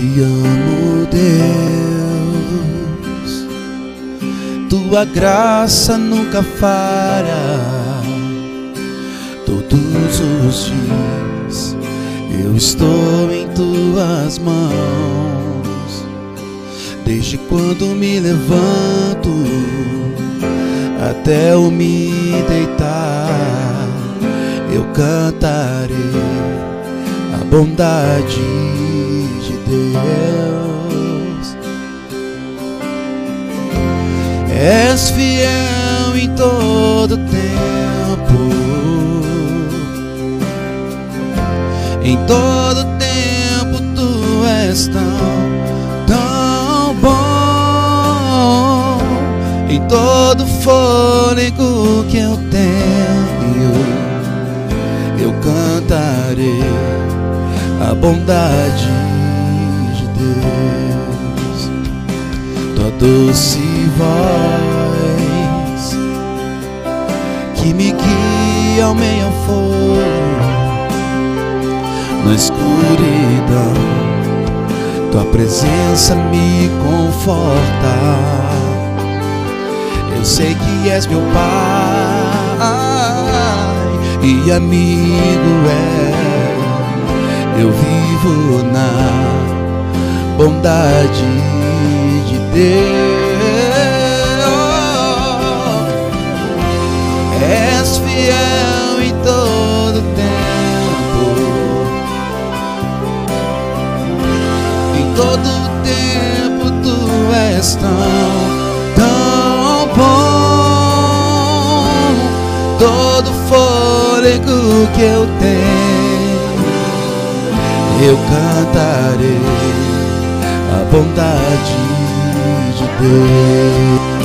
te amo, Deus. Tua graça nunca falha. Todos os dias eu estou em tuas mãos. Desde quando me levanto até eu me deitar, eu cantarei a bondade de Deus. És fiel em todo tempo, em todo tempo tu és tão, tão bom. Em todo fôlego que eu tenho, eu cantarei a bondade de Deus. Tua doce voz que me guia ao meio fogo na escuridão. Tua presença me conforta. Eu sei que és meu Pai e amigo é. Eu vivo na bondade de Deus. És fiel em todo tempo. Em todo tempo tu és tão, tão bom. Todo fôlego que eu tenho, eu cantarei a vontade de Deus.